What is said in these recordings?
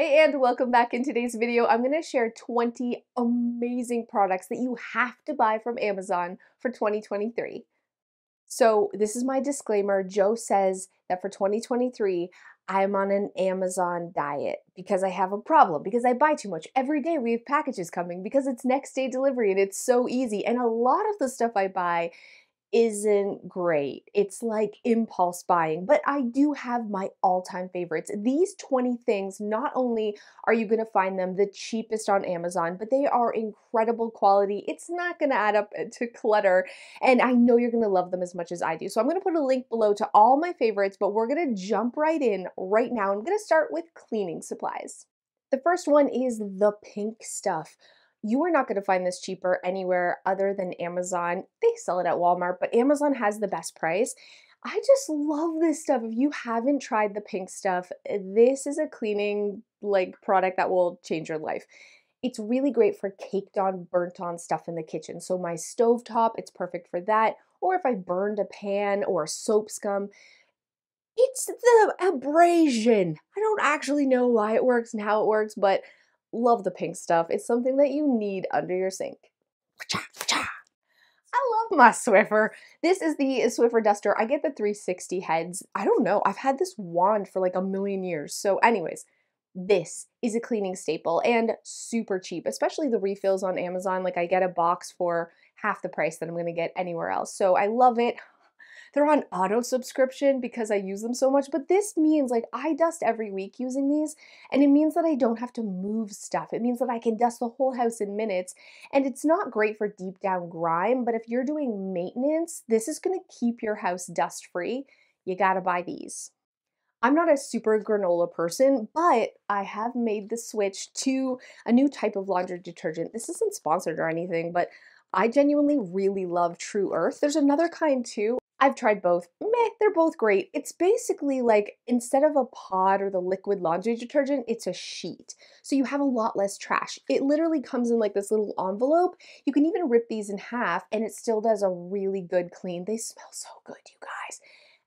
Hey and welcome back in today's video. I'm going to share 20 amazing products that you have to buy from Amazon for 2023. So this is my disclaimer. Joe says that for 2023, I'm on an Amazon diet because I have a problem, because I buy too much. Every day we have packages coming because it's next day delivery and it's so easy. And a lot of the stuff I buy isn't great. It's like impulse buying, but I do have my all time favorites. These 20 things, not only are you going to find them the cheapest on Amazon, but they are incredible quality. It's not going to add up uh, to clutter, and I know you're going to love them as much as I do. So I'm going to put a link below to all my favorites, but we're going to jump right in right now. I'm going to start with cleaning supplies. The first one is the pink stuff. You are not going to find this cheaper anywhere other than Amazon. They sell it at Walmart, but Amazon has the best price. I just love this stuff. If you haven't tried the pink stuff, eh, this is a cleaning like product that will change your life. It's really great for caked on, burnt on stuff in the kitchen. So my stove top, it's perfect for that. Or if I burned a pan or soap scum, it's the abrasion. I don't actually know why it works and how it works, but Love the pink stuff. It's something that you need under your sink. I love my Swiffer. This is the Swiffer Duster. I get the 360 heads. I don't know. I've had this wand for like a million years. So anyways, this is a cleaning staple and super cheap, especially the refills on Amazon. Like I get a box for half the price that I'm going to get anywhere else. So I love it. They're on auto subscription because I use them so much, but this means like I dust every week using these, and it means that I don't have to move stuff. It means that I can dust the whole house in minutes, and it's not great for deep down grime, but if you're doing maintenance, this is gonna keep your house dust free. You gotta buy these. I'm not a super granola person, but I have made the switch to a new type of laundry detergent. This isn't sponsored or anything, but I genuinely really love True Earth. There's another kind too. I've tried both. Meh, they're both great. It's basically like instead of a pod or the liquid laundry detergent, it's a sheet. So you have a lot less trash. It literally comes in like this little envelope. You can even rip these in half and it still does a really good clean. They smell so good, you guys.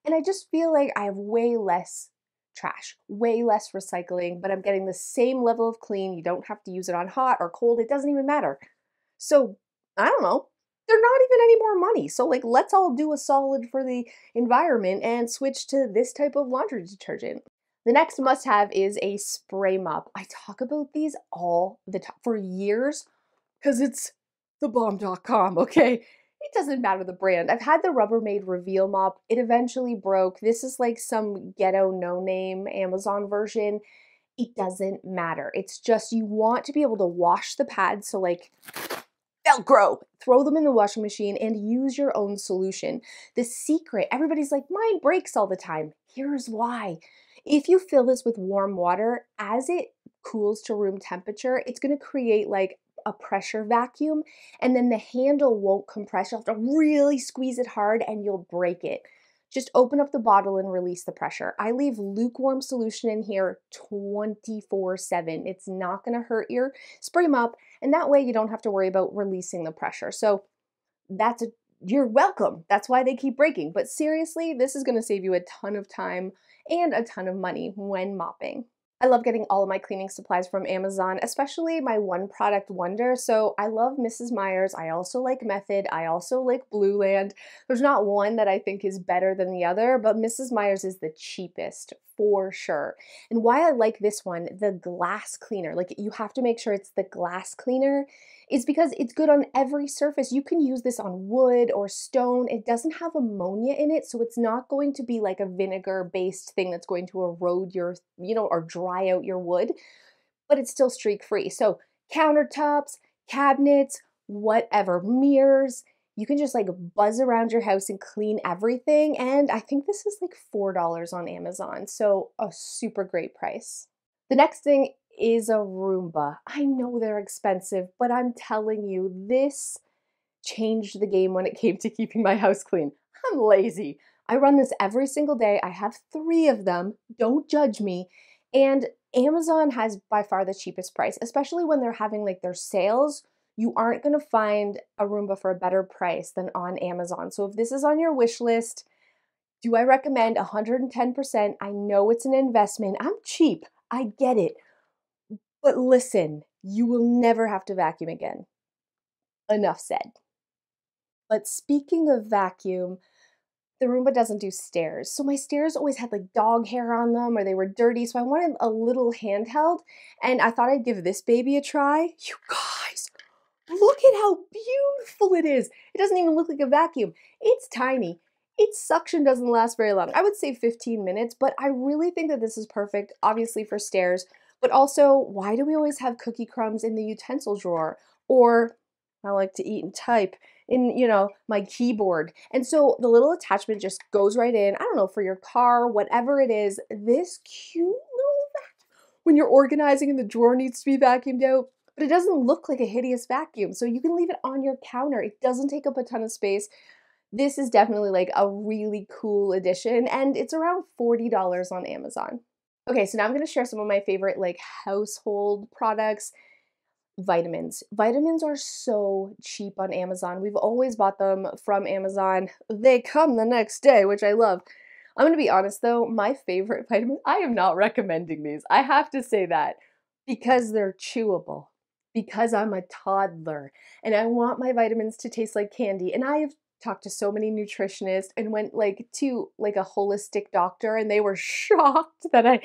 And I just feel like I have way less trash, way less recycling, but I'm getting the same level of clean. You don't have to use it on hot or cold, it doesn't even matter. So I don't know, they're not even any more money. So like let's all do a solid for the environment and switch to this type of laundry detergent. The next must have is a spray mop. I talk about these all the time for years because it's thebomb.com, okay? It doesn't matter the brand. I've had the Rubbermaid Reveal mop. It eventually broke. This is like some ghetto no name Amazon version. It doesn't matter. It's just you want to be able to wash the pads. So, like, Velcro. Throw them in the washing machine and use your own solution. The secret, everybody's like, mine breaks all the time. Here's why. If you fill this with warm water, as it cools to room temperature, it's going to create like a pressure vacuum and then the handle won't compress. You'll have to really squeeze it hard and you'll break it. Just open up the bottle and release the pressure. I leave lukewarm solution in here 24 7. It's not going to hurt your spray mop, and that way you don't have to worry about releasing the pressure. So that's a you're welcome. That's why they keep breaking. But seriously, this is going to save you a ton of time and a ton of money when mopping. I love getting all of my cleaning supplies from Amazon, especially my one product wonder. So I love Mrs. Meyers. I also like Method. I also like Blueland. There's not one that I think is better than the other, but Mrs. Meyers is the cheapest for sure. And why I like this one, the glass cleaner, like you have to make sure it's the glass cleaner, is because it's good on every surface. You can use this on wood or stone. It doesn't have ammonia in it, so it's not going to be like a vinegar based thing that's going to erode your, you know, or dry out your wood, but it's still streak free. So countertops, cabinets, whatever, mirrors, you can just like buzz around your house and clean everything. And I think this is like $4 on Amazon. So a super great price. The next thing is a Roomba. I know they're expensive, but I'm telling you, this changed the game when it came to keeping my house clean. I'm lazy. I run this every single day. I have three of them. Don't judge me. And Amazon has by far the cheapest price, especially when they're having like their sales you aren't going to find a Roomba for a better price than on Amazon. So if this is on your wish list, do I recommend 110%? I know it's an investment. I'm cheap. I get it. But listen, you will never have to vacuum again. Enough said. But speaking of vacuum, the Roomba doesn't do stairs. So my stairs always had like dog hair on them or they were dirty. So I wanted a little handheld and I thought I'd give this baby a try. You guys, look at how beautiful it is. It doesn't even look like a vacuum. It's tiny. Its suction doesn't last very long. I would say 15 minutes, but I really think that this is perfect, obviously for stairs, but also why do we always have cookie crumbs in the utensil drawer? Or I like to eat and type in, you know, my keyboard. And so the little attachment just goes right in. I don't know, for your car, whatever it is, this cute little vac when you're organizing and the drawer needs to be vacuumed out, but it doesn't look like a hideous vacuum. So you can leave it on your counter. It doesn't take up a ton of space. This is definitely like a really cool addition and it's around $40 on Amazon. Okay, so now I'm going to share some of my favorite like household products vitamins. Vitamins are so cheap on Amazon. We've always bought them from Amazon. They come the next day, which I love. I'm going to be honest though, my favorite vitamin, I am not recommending these. I have to say that because they're chewable. Because I'm a toddler and I want my vitamins to taste like candy. And I have talked to so many nutritionists and went like to like a holistic doctor and they were shocked that I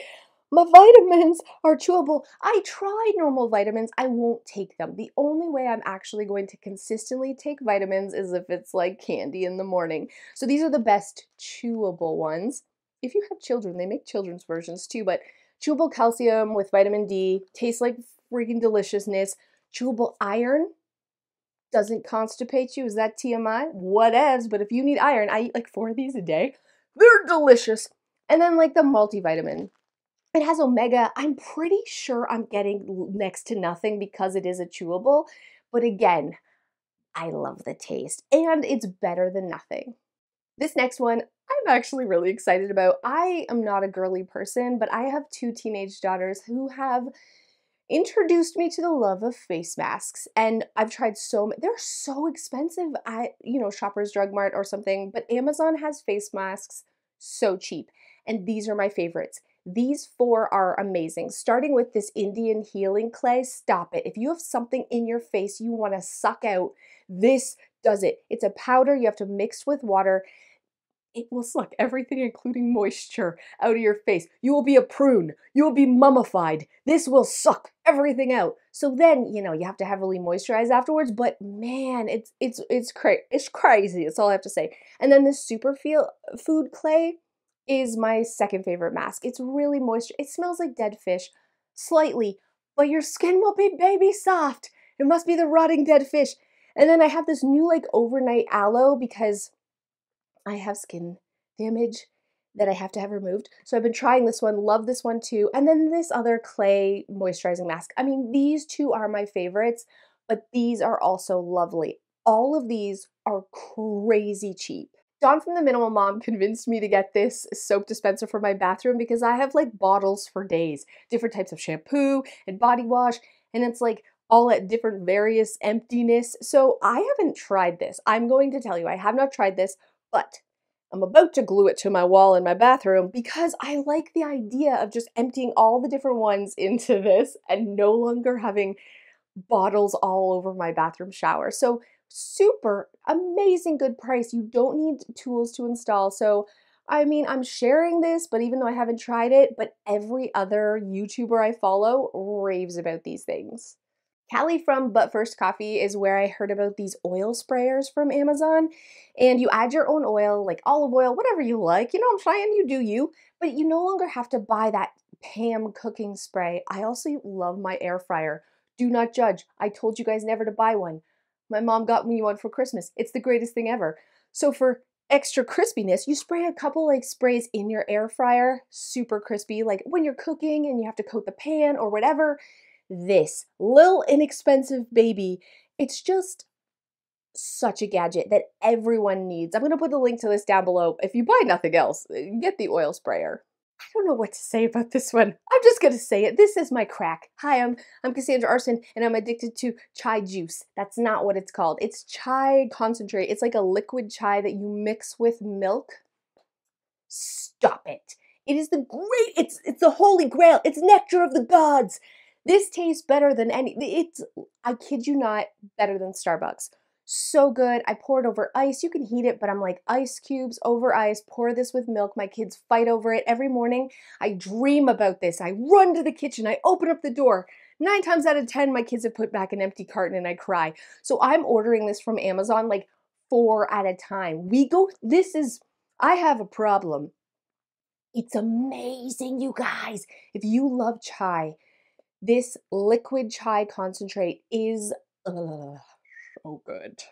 my vitamins are chewable. I tried normal vitamins. I won't take them. The only way I'm actually going to consistently take vitamins is if it's like candy in the morning. So these are the best chewable ones. If you have children, they make children's versions too, but chewable calcium with vitamin D tastes like freaking deliciousness. Chewable iron doesn't constipate you. Is that TMI? Whatevs. But if you need iron, I eat like four of these a day. They're delicious. And then like the multivitamin. It has omega. I'm pretty sure I'm getting next to nothing because it is a chewable. But again, I love the taste and it's better than nothing. This next one, I'm actually really excited about. I am not a girly person, but I have two teenage daughters who have introduced me to the love of face masks and I've tried so many they're so expensive at you know Shoppers Drug Mart or something but Amazon has face masks so cheap and these are my favorites these four are amazing, starting with this Indian healing clay. Stop it. If you have something in your face you want to suck out, this does it. It's a powder you have to mix with water. It will suck everything, including moisture, out of your face. You will be a prune. You will be mummified. This will suck everything out. So then, you know, you have to heavily moisturize afterwards. But man, it's it's it's crazy. It's crazy. That's all I have to say. And then this super feel food clay is my second favorite mask. It's really moist. It smells like dead fish, slightly, but your skin will be baby soft. It must be the rotting dead fish. And then I have this new like overnight aloe because I have skin damage that I have to have removed. So I've been trying this one, love this one too. And then this other clay moisturizing mask. I mean, these two are my favorites, but these are also lovely. All of these are crazy cheap. Dawn from the Minimal Mom convinced me to get this soap dispenser for my bathroom because I have like bottles for days, different types of shampoo and body wash, and it's like all at different various emptiness. So I haven't tried this. I'm going to tell you, I have not tried this, but I'm about to glue it to my wall in my bathroom because I like the idea of just emptying all the different ones into this and no longer having bottles all over my bathroom shower. So super amazing good price. You don't need tools to install. So, I mean, I'm sharing this, but even though I haven't tried it, but every other YouTuber I follow raves about these things. Callie from But First Coffee is where I heard about these oil sprayers from Amazon. And you add your own oil, like olive oil, whatever you like. You know, I'm trying, you do you. But you no longer have to buy that Pam cooking spray. I also love my air fryer. Do not judge. I told you guys never to buy one. My mom got me one for Christmas. It's the greatest thing ever. So for extra crispiness, you spray a couple like sprays in your air fryer, super crispy, like when you're cooking and you have to coat the pan or whatever. This little inexpensive baby, it's just such a gadget that everyone needs. I'm going to put the link to this down below. If you buy nothing else, eh, get the oil sprayer. I don't know what to say about this one. I'm just gonna say it. This is my crack. Hi, I'm I'm Cassandra Aarssen, and I'm addicted to chai juice. That's not what it's called. It's chai concentrate. It's like a liquid chai that you mix with milk. Stop it. It is the great. It's it's the holy grail. It's nectar of the gods. This tastes better than any, it's, I kid you not, better than Starbucks. So good. I pour it over ice. You can heat it, but I'm like ice cubes over ice. Pour this with milk. My kids fight over it every morning. I dream about this. I run to the kitchen. I open up the door. Nine times out of 10, my kids have put back an empty carton and I cry. So I'm ordering this from Amazon like four at a time. We go, this is, I have a problem. It's amazing, you guys. If you love chai, this liquid chai concentrate is so good.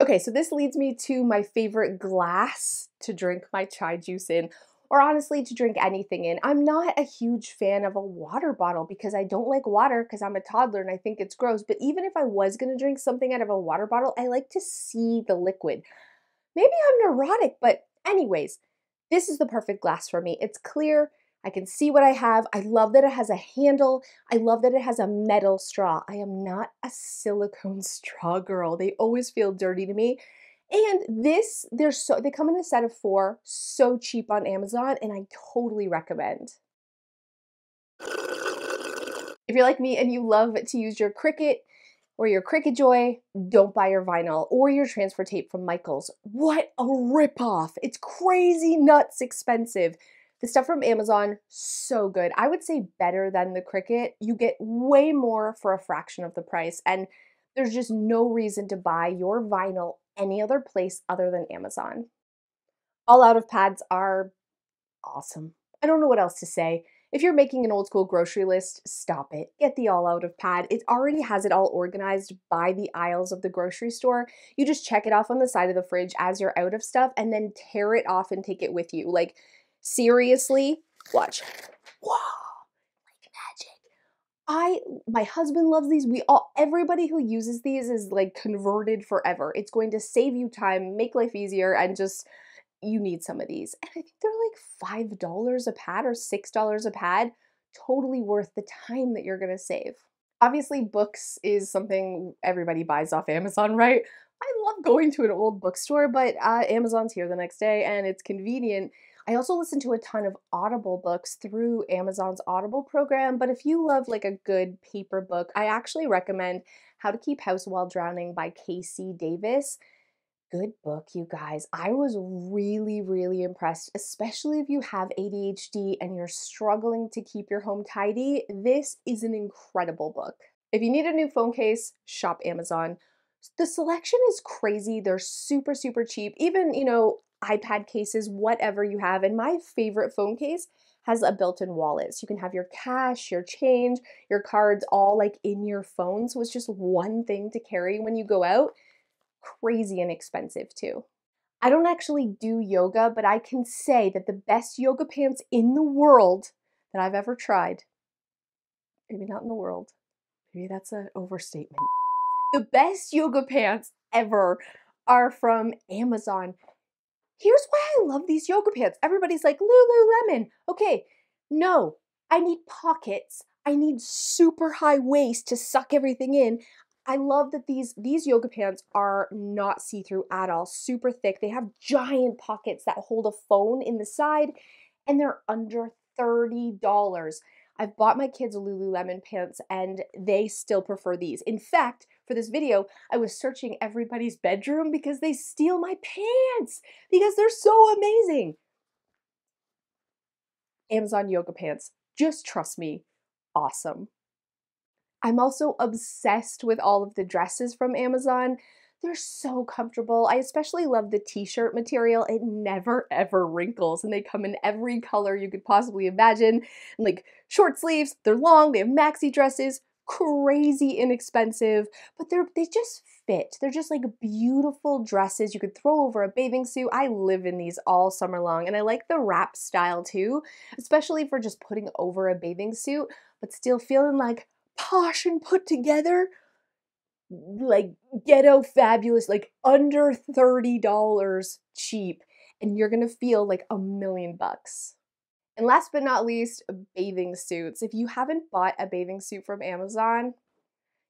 Okay, so this leads me to my favorite glass to drink my chai juice in, or honestly to drink anything in. I'm not a huge fan of a water bottle because I don't like water because I'm a toddler and I think it's gross. But even if I was gonna drink something out of a water bottle, I like to see the liquid. Maybe I'm neurotic, but anyways, this is the perfect glass for me. It's clear, I can see what I have. I love that it has a handle. I love that it has a metal straw. I am not a silicone straw girl. They always feel dirty to me. And this, they're so they come in a set of four, so cheap on Amazon, and I totally recommend. If you're like me and you love to use your Cricut or your Cricut Joy, don't buy your vinyl or your transfer tape from Michaels. What a ripoff! It's crazy nuts expensive. The stuff from Amazon, so good. I would say better than the Cricut. You get way more for a fraction of the price, and there's just no reason to buy your vinyl any other place other than Amazon. All out of pads are awesome. I don't know what else to say. If you're making an old school grocery list, stop it. Get the all out of pad. It already has it all organized by the aisles of the grocery store. You just check it off on the side of the fridge as you're out of stuff and then tear it off and take it with you. Like Seriously, watch. Wow, like magic. I, my husband loves these. We all, everybody who uses these is like converted forever. It's going to save you time, make life easier, and just, you need some of these. And I think they're like $5 a pad or $6 a pad. Totally worth the time that you're going to save. Obviously, books is something everybody buys off Amazon, right? I love going to an old bookstore, but uh, Amazon's here the next day and it's convenient. I also listen to a ton of Audible books through Amazon's Audible program, but if you love like a good paper book, I actually recommend How to Keep House While Drowning by KC Davis. Good book, you guys. I was really, really impressed, especially if you have ADHD and you're struggling to keep your home tidy. This is an incredible book. If you need a new phone case, shop Amazon. The selection is crazy. They're super, super cheap. Even, you know, iPad cases, whatever you have. And my favorite phone case has a built-in wallet. So you can have your cash, your change, your cards all like in your phone. So it's just one thing to carry when you go out. Crazy inexpensive too. I don't actually do yoga, but I can say that the best yoga pants in the world that I've ever tried, maybe not in the world, maybe that's an overstatement. The best yoga pants ever are from Amazon. Here's why I love these yoga pants. Everybody's like, Lululemon. Okay, no, I need pockets. I need super high waist to suck everything in. I love that these these yoga pants are not see-through at all, super thick. They have giant pockets that hold a phone in the side and they're under $30. I've bought my kids Lululemon pants and they still prefer these. In fact, for this video, I was searching everybody's bedroom because they steal my pants because they're so amazing. Amazon yoga pants. Just trust me, awesome. I'm also obsessed with all of the dresses from Amazon. They're so comfortable. I especially love the t-shirt material. It never ever wrinkles and they come in every color you could possibly imagine. And like short sleeves, they're long, they have maxi dresses, crazy inexpensive, but they're they just fit. They're just like beautiful dresses you could throw over a bathing suit. I live in these all summer long and I like the wrap style too, especially for just putting over a bathing suit, but still feeling like posh and put together like ghetto fabulous, like under $30 cheap, and you're gonna feel like a million bucks. And last but not least, bathing suits. If you haven't bought a bathing suit from Amazon,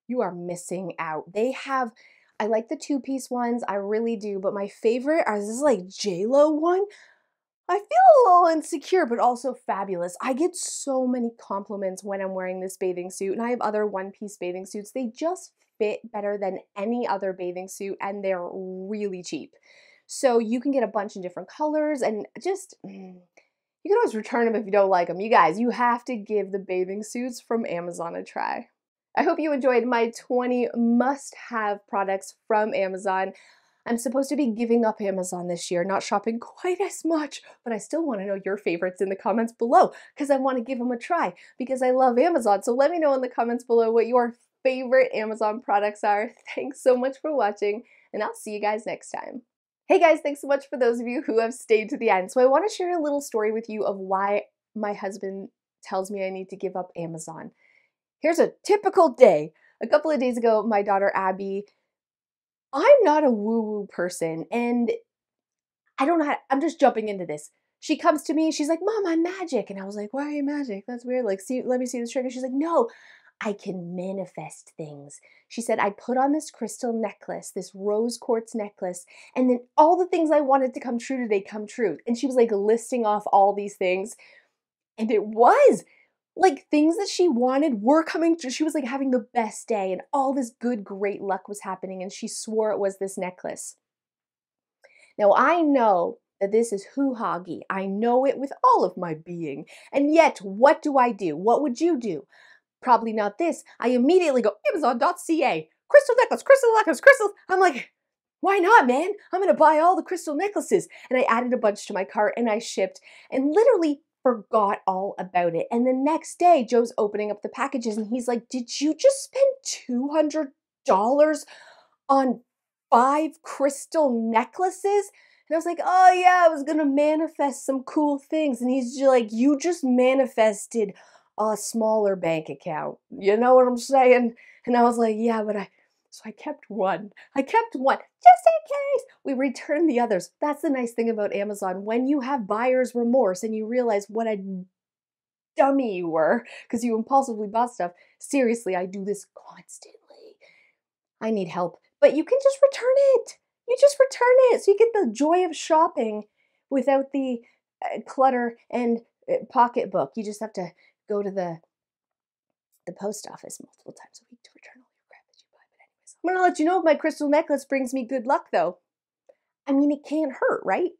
you are missing out. They have, I like the two piece ones, I really do, but my favorite are this like JLo one. I feel a little insecure, but also fabulous. I get so many compliments when I'm wearing this bathing suit, and I have other one piece bathing suits. They just fit better than any other bathing suit, and they're really cheap. So you can get a bunch of different colors and just. Mm, you can always return them if you don't like them. You guys, you have to give the bathing suits from Amazon a try. I hope you enjoyed my 20 must have products from Amazon. I'm supposed to be giving up Amazon this year, not shopping quite as much, but I still want to know your favorites in the comments below because I want to give them a try because I love Amazon. So let me know in the comments below what your favorite Amazon products are. Thanks so much for watching, and I'll see you guys next time. Hey guys, thanks so much for those of you who have stayed to the end. So I want to share a little story with you of why my husband tells me I need to give up Amazon. Here's a typical day. A couple of days ago, my daughter Abby I'm not a woo woo person and I don't know how, I'm just jumping into this. She comes to me, she's like, Mom, I'm magic. And I was like, Why are you magic? That's weird. Like, see, let me see this trick. And she's like, No, I can manifest things. She said, I put on this crystal necklace, this rose quartz necklace, and then all the things I wanted to come true today come true. And she was like listing off all these things. And it was like things that she wanted were coming true. She was like having the best day and all this good, great luck was happening. And she swore it was this necklace. Now I know that this is hoo hoggy. I know it with all of my being. And yet, what do I do? What would you do? Probably not this. I immediately go Amazon.ca, crystal necklace, crystal necklace, crystal. I'm like, why not, man? I'm gonna buy all the crystal necklaces. And I added a bunch to my cart and I shipped. And literally forgot all about it. And the next day, Joe's opening up the packages and he's like, Did you just spend $200 on five crystal necklaces? And I was like, Oh, yeah, I was to manifest some cool things. And he's just like, You just manifested a smaller bank account. You know what I'm saying? And I was like, Yeah, but I so I kept one. I kept one just in case. We returned the others. That's the nice thing about Amazon. When you have buyer's remorse and you realize what a dummy you were because you impulsively bought stuff, seriously, I do this constantly. I need help. But you can just return it. You just return it. So you get the joy of shopping without the uh, clutter and uh, pocketbook. You just have to go to the the post office multiple times a week to return all your crap that you buy. But anyways, I'm gonna let you know if my crystal necklace brings me good luck, though. I mean, it can't hurt, right?